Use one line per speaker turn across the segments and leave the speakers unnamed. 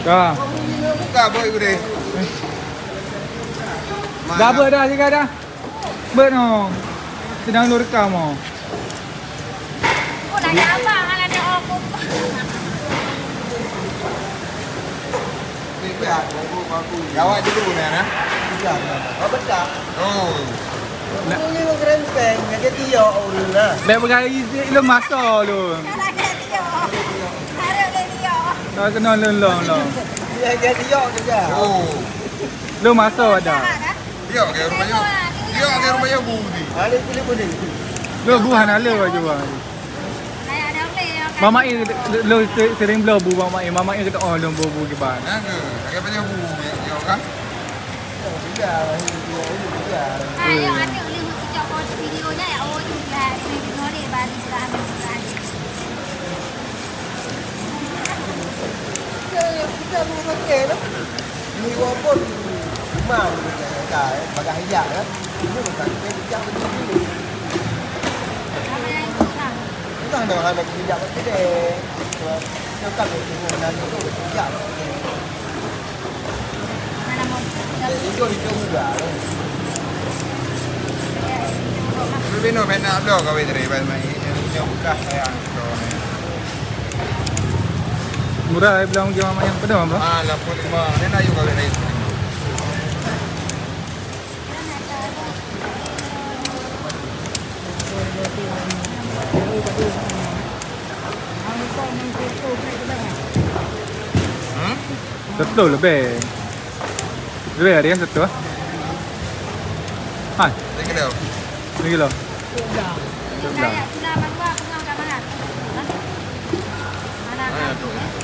Ha. Dah.
Buka boy boleh.
Dah ber dah cakap dah. Ber no. Sedang lu rekam oh.
Oh nak abang ala ni oh aku. Ni dia
aku aku. Jawab dulu ni ana.
Oh betul.
Oh.
Nak ni lu grand pen, ngaji dia ulah.
Bebagai izin lu masa lu. Tak kena lelong lah.
Dia dia diok ke dia?
Oh.
Lu masa ada.
Dia ke rumahnya? dia ke rumahnya bu
ni. Ale pilih ni.
Lu bu hana le
ba jua. Ada ambil ya, kan?
Mama i lu sering blow bu mama i. Mama i kata oh lu bu bu ke ba.
Ha ke. Ke banyak bu yo kan.
Oh dia. Ha yang ada boleh buat video
dia ya. Bagai hijab kan. Ini bukan kita hijab begini.
Cảm ơn anh Phương ạ.
Kita ada orang nak hijab macam ni. Kalau kalau kita nak itu hijab.
Mà là một
Itu itu juga.
Tapi no ben nak dah kau vedere pada mai. Dia buka saya angkat.
Murah bilang ke mama yang pedah apa?
Ah, lampu lima. Dia nak yuk kau vedere.
Satu lebih. Lebih hari yang satu ah. Hai.
Ni kilo.
Ni kilo.
Sudah. Sudah.
Sudah.
Sudah. Sudah. Sudah.
Sudah. Sudah. Sudah. Sudah.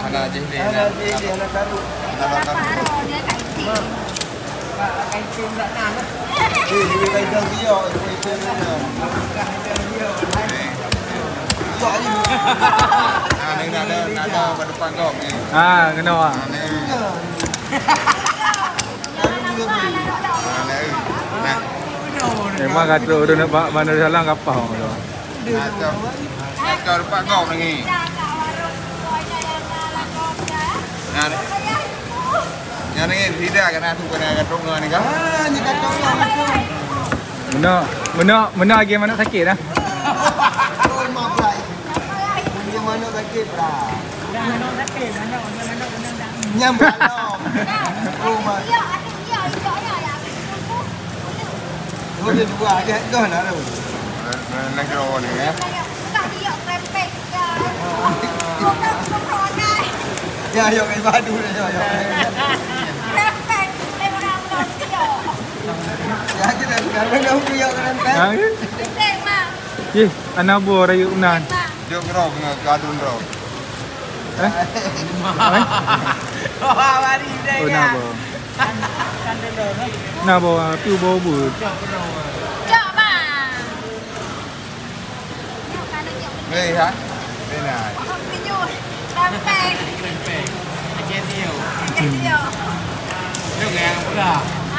Sudah.
Sudah. Sudah. Sudah. Sudah. Mak,
akan cium tak nak lah. Eh, dia kaitan dia. Dia kaitan
dia. Dia kaitan dia. Dia kaitan dia. Dia kaitan dia.
Dia kaitan dia.
Dia kaitan
dia. Dia kena
dia. Dia Eh,
mak kata orang. nak pak mana salang kapal tu.
Nak tahu. Nak tahu dapat kau
lagi. Nak tahu.
Mana mana mana lagi mana sakit dah.
Oh, mak pula. Dia mana sakit pula? Nyam balong. Oh, mak.
Iya, ada iya, iya, iya, ya.
Oh, dia dua. Dia dah nak tu.
Nak kau ni ya.
Tak iya, krempek ya. Bukan bukan guys.
Ya, ya, main badu dah. Ya, ya.
Krempek, lemang lemang iya.
Ya, kita sekarang dah punya kan kan.
Ha?
Krempek mah.
Ye, anak buah raya unan.
Dia kena kena kadun bro.
Eh?
Oh, mari dah.
Oh, nak apa? Nak apa? Piu bau bu.
Cok mah. Yuk, kada yuk.
Ni ha. Ni nah.
Pinyu. Krempek.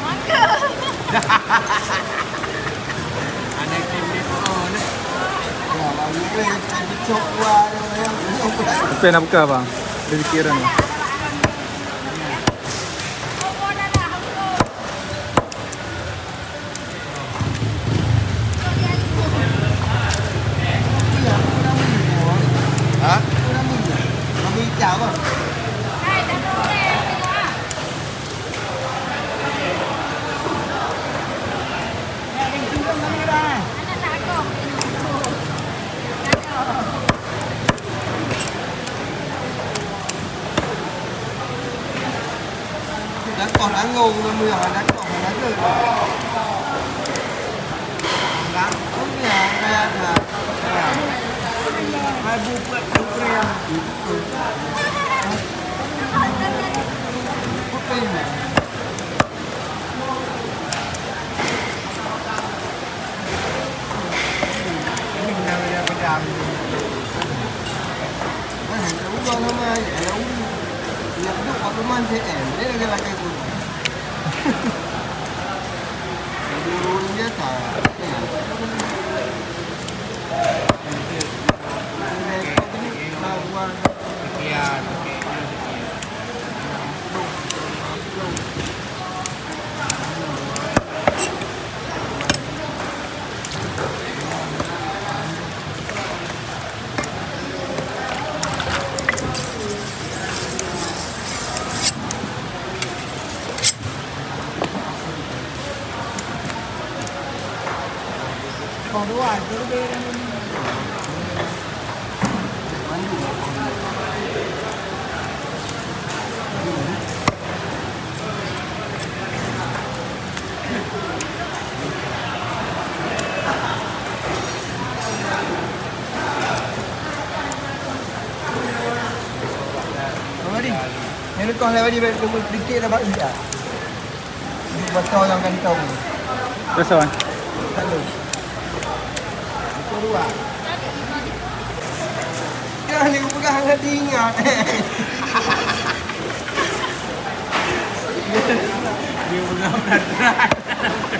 bari. Anak kini pun. Ya, lalu ni yang
Apa nak buka bang? Dia fikiran
500g 가져갈게요. Hãy subscribe cho kênh Ghiền Mì Gõ Để không bỏ lỡ những video hấp dẫn Ha ha ha. kau lah balik balik balik dah balik balik balik orang balik balik balik balik tahu balik balik balik balik balik balik balik balik balik balik balik balik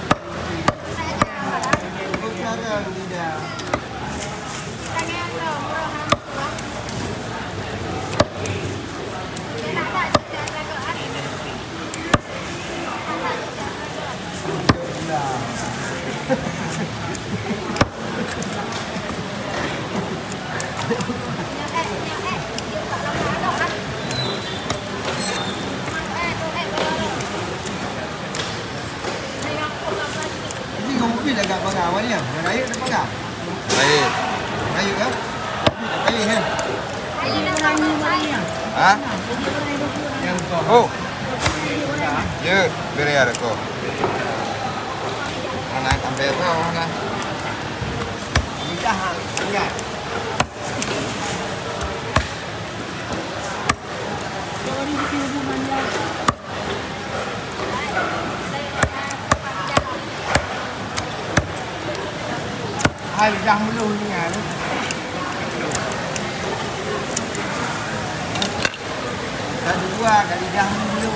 Yang kau.
Oh. Ya, beri ada kau. Mana ambil tu mana?
Lidah dạ, ingat. Dạ. Hai người dâng luôn như ngày kan. Dah dua kali dah ah? dulu.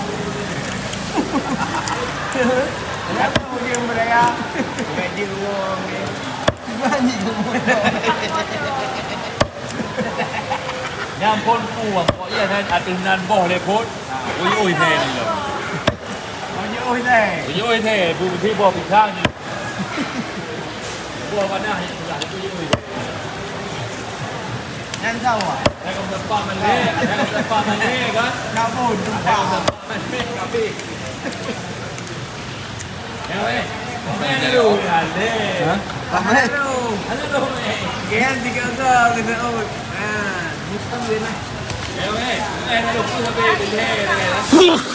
Kenapa dia mereka? Gaji uang ni. Banyak uang.
Yang pun puang, kok iya kan? Atin nan boh le pun. Ui ui thế này rồi. Ui ui
thế. Ui ui
thế, bu thi bo bị thang gì. Bu vào nào hiện tại ui ui. Nhanh sao à? Đây không được con mình đi. Pak Menteri kan?
Nak pun jumpa
Pak Menteri kan? Hello,
hello, hello, hello, hello, hello, hello, hello, hello, out. hello, hello,
hello, hello, hello, hello, hello, hello, hello, hello,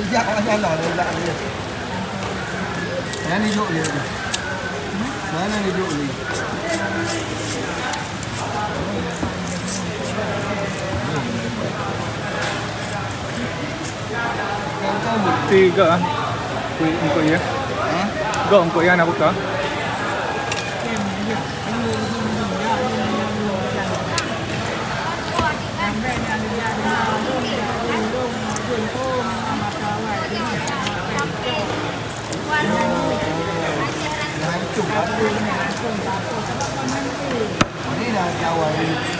Sejak orang jalan dia belakang dia. Mana ni duduk dia? Mana ni duduk ni? Kau tahu
Tiga. Kuih untuk ya.
Ha?
Go untuk ya nak buka.
How are you?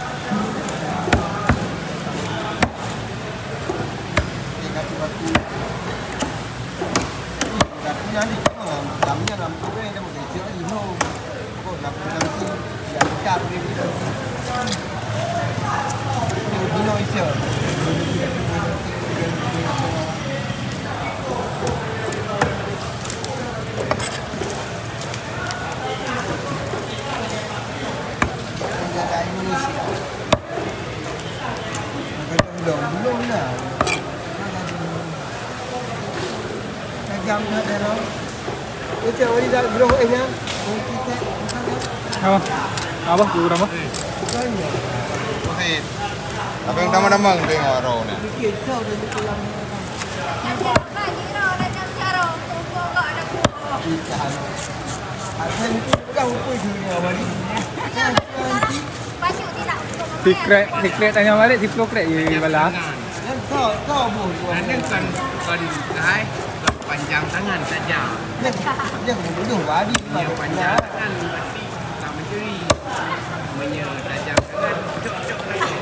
đặt cái Satu ni dah satu je. Dia penyang hutang ni kita kadang-kadang. Yo, WP. Dia di WP dengan air. Dengan air kan. Dia kata batu. Batu yang ni kena. Dalamnya lampu ni dia boleh cek Penjaga Indonesia. Belum, belum lah. Kagam tak ada lah. Macam orang dah belum eh ya. Kita
Apa? Apa? Dulu nama?
Bukannya.
Proceed. Apa yang damang-damang tengok raw ni?
Fikir kau dah pulang. Kita Asal itu pegang upui dunia wali. Nanti
Secret, secret
panjang tangan saja.
Panjang bodoh wadi.
Ya panjang tangan pasti tak mencuri. Punya tajam tangan cok-cok lagi.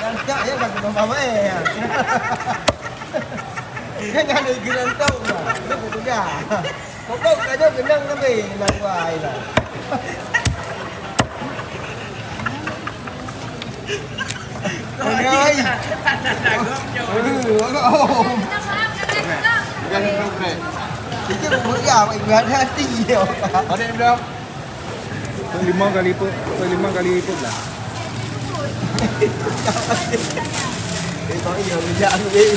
Yang tak ya bagi bapa mai. Kan ada gerang tau. Bodoh dah. Kok kok kajau kenang nampai lawai lah. Oi. Oh, oh.
Jangan progress.
Kita meriah ingat hati dia.
Ada ni dah.
Tu lima kali put, tu lima kali put lah.
Dia kau iya bijak ambil.